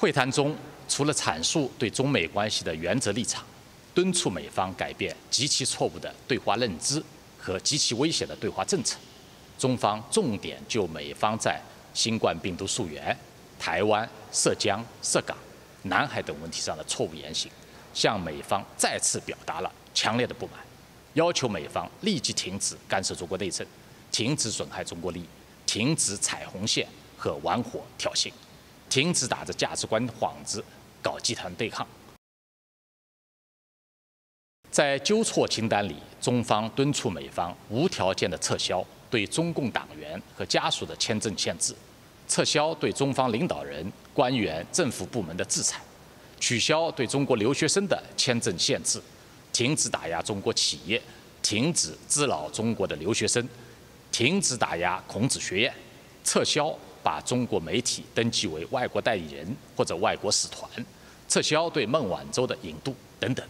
会谈中，除了阐述对中美关系的原则立场，敦促美方改变极其错误的对华认知和极其危险的对华政策，中方重点就美方在新冠病毒溯源、台湾、涉疆、涉港、南海等问题上的错误言行，向美方再次表达了强烈的不满，要求美方立即停止干涉中国内政，停止损害中国利益，停止踩红线和玩火挑衅，停止打着价值观幌子搞集团对抗。在纠错清单里，中方敦促美方无条件的撤销对中共党员和家属的签证限制，撤销对中方领导人、官员、政府部门的制裁，取消对中国留学生的签证限制，停止打压中国企业，停止滋扰中国的留学生，停止打压孔子学院，撤销把中国媒体登记为外国代理人或者外国使团，撤销对孟晚舟的引渡等等。